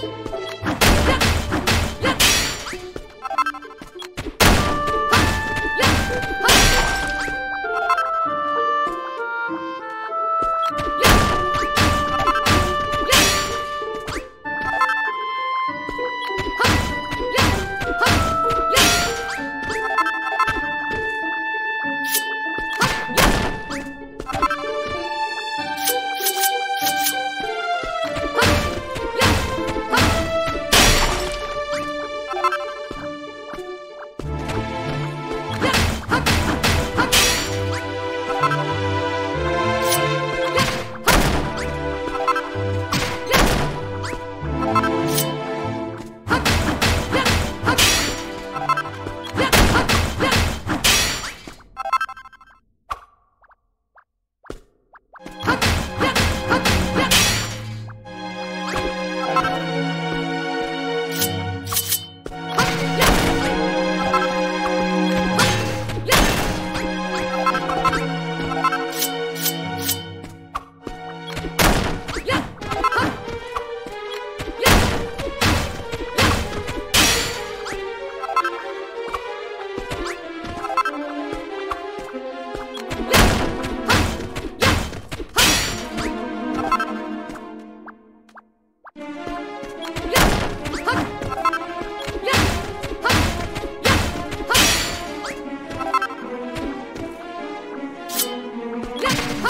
Thank you. Ha!